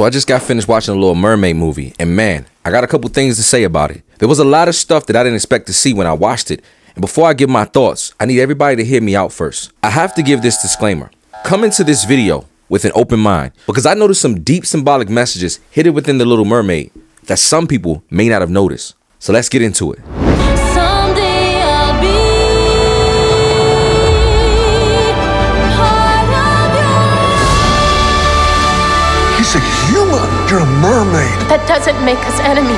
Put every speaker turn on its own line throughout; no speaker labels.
So I just got finished watching the Little Mermaid movie, and man, I got a couple things to say about it. There was a lot of stuff that I didn't expect to see when I watched it, and before I give my thoughts, I need everybody to hear me out first. I have to give this disclaimer. Come into this video with an open mind, because I noticed some deep symbolic messages hidden within the Little Mermaid that some people may not have noticed. So let's get into it.
You're a mermaid.
That doesn't make us enemies.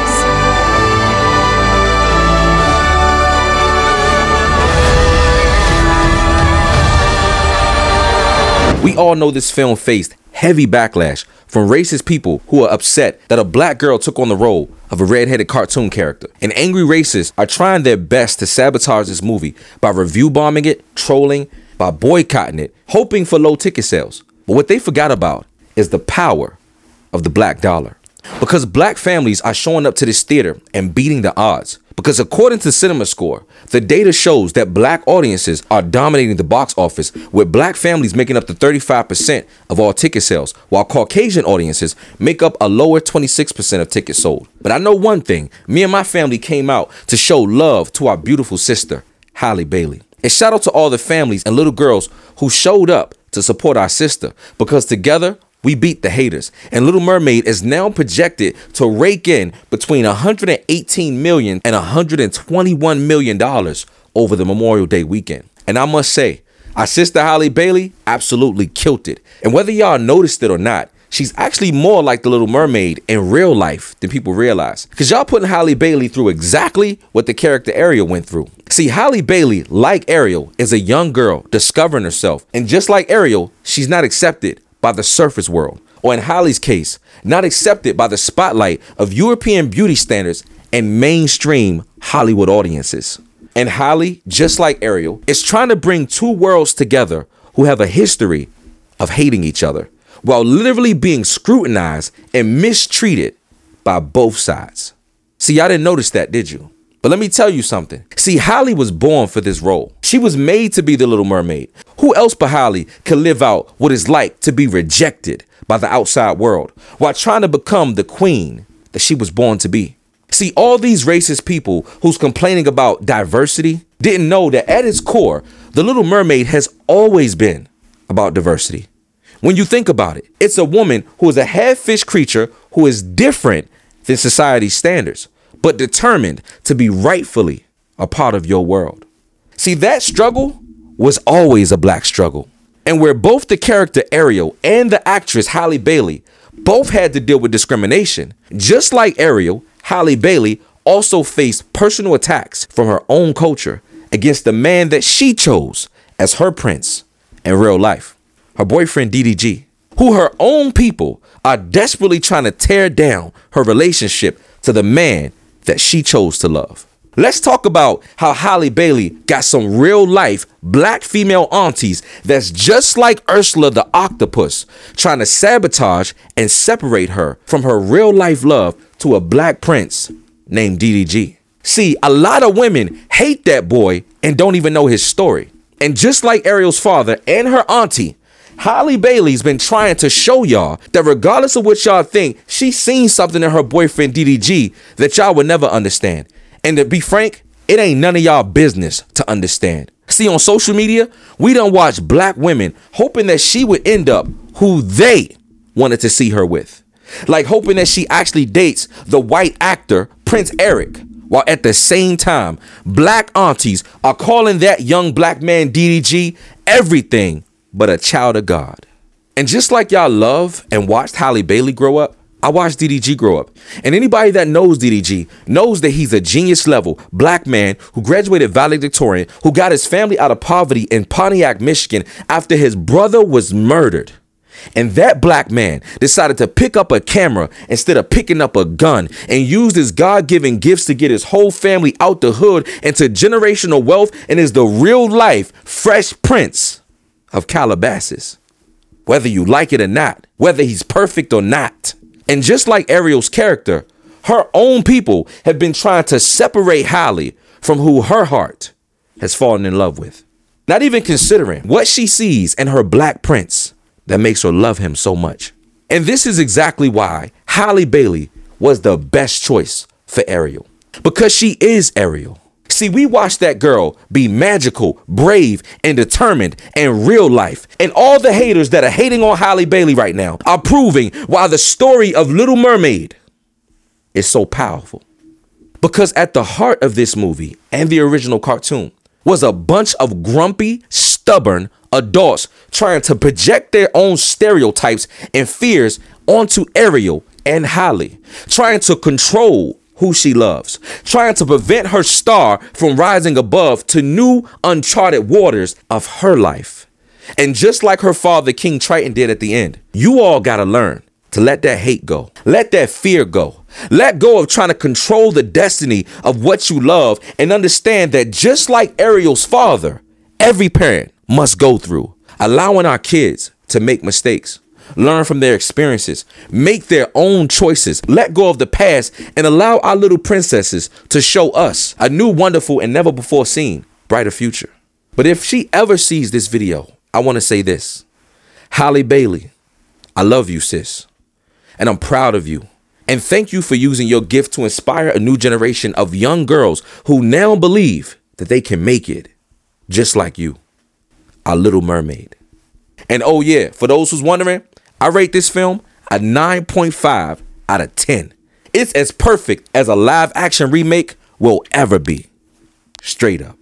We all know this film faced heavy backlash from racist people who are upset that a black girl took on the role of a redheaded cartoon character. And angry racists are trying their best to sabotage this movie by review bombing it, trolling, by boycotting it, hoping for low ticket sales. But what they forgot about is the power of the black dollar. Because black families are showing up to this theater and beating the odds. Because according to Cinema Score, the data shows that black audiences are dominating the box office, with black families making up the 35% of all ticket sales, while Caucasian audiences make up a lower 26% of tickets sold. But I know one thing me and my family came out to show love to our beautiful sister, Halle Bailey. And shout out to all the families and little girls who showed up to support our sister, because together we beat the haters, and Little Mermaid is now projected to rake in between 118 million and 121 million dollars over the Memorial Day weekend. And I must say, our sister Halle Bailey absolutely killed it. And whether y'all noticed it or not, she's actually more like the Little Mermaid in real life than people realize. Cause y'all putting Halle Bailey through exactly what the character Ariel went through. See, Halle Bailey, like Ariel, is a young girl discovering herself. And just like Ariel, she's not accepted by the surface world, or in Halle's case, not accepted by the spotlight of European beauty standards and mainstream Hollywood audiences. And Halle, just like Ariel, is trying to bring two worlds together who have a history of hating each other while literally being scrutinized and mistreated by both sides. See, I didn't notice that, did you? But let me tell you something. See, Halle was born for this role. She was made to be the Little Mermaid. Who else but Halle could live out what it's like to be rejected by the outside world while trying to become the queen that she was born to be? See, all these racist people who's complaining about diversity didn't know that at its core, the Little Mermaid has always been about diversity. When you think about it, it's a woman who is a half fish creature who is different than society's standards but determined to be rightfully a part of your world. See, that struggle was always a black struggle. And where both the character Ariel and the actress Halle Bailey both had to deal with discrimination, just like Ariel, Halle Bailey also faced personal attacks from her own culture against the man that she chose as her prince in real life, her boyfriend DDG, who her own people are desperately trying to tear down her relationship to the man that she chose to love. Let's talk about how Halle Bailey got some real life black female aunties that's just like Ursula the octopus, trying to sabotage and separate her from her real life love to a black prince named DDG. See, a lot of women hate that boy and don't even know his story. And just like Ariel's father and her auntie, Halle Bailey's been trying to show y'all that regardless of what y'all think, she's seen something in her boyfriend DDG that y'all would never understand. And to be frank, it ain't none of y'all business to understand. See, on social media, we don't watch black women hoping that she would end up who they wanted to see her with. Like hoping that she actually dates the white actor Prince Eric, while at the same time, black aunties are calling that young black man DDG everything but a child of God. And just like y'all love and watched Halle Bailey grow up, I watched DDG grow up. And anybody that knows DDG knows that he's a genius level black man who graduated valedictorian, who got his family out of poverty in Pontiac, Michigan after his brother was murdered. And that black man decided to pick up a camera instead of picking up a gun and used his God given gifts to get his whole family out the hood into generational wealth and is the real life Fresh Prince of Calabasas. Whether you like it or not, whether he's perfect or not. And just like Ariel's character, her own people have been trying to separate Halle from who her heart has fallen in love with. Not even considering what she sees in her black prince that makes her love him so much. And this is exactly why Halle Bailey was the best choice for Ariel. Because she is Ariel. See, we watched that girl be magical, brave, and determined in real life. And all the haters that are hating on Halle Bailey right now are proving why the story of Little Mermaid is so powerful. Because at the heart of this movie and the original cartoon was a bunch of grumpy, stubborn adults trying to project their own stereotypes and fears onto Ariel and Halle, trying to control who she loves, trying to prevent her star from rising above to new uncharted waters of her life. And just like her father, King Triton, did at the end, you all got to learn to let that hate go, let that fear go, let go of trying to control the destiny of what you love, and understand that just like Ariel's father, every parent must go through, allowing our kids to make mistakes, learn from their experiences, make their own choices, let go of the past, and allow our little princesses to show us a new, wonderful, and never before seen brighter future. But if she ever sees this video, I want to say this Halle Bailey, I love you, sis and I'm proud of you. And thank you for using your gift to inspire a new generation of young girls who now believe that they can make it just like you, a little mermaid. And oh, yeah, for those who's wondering, I rate this film a 9.5 out of 10. It's as perfect as a live action remake will ever be. Straight up.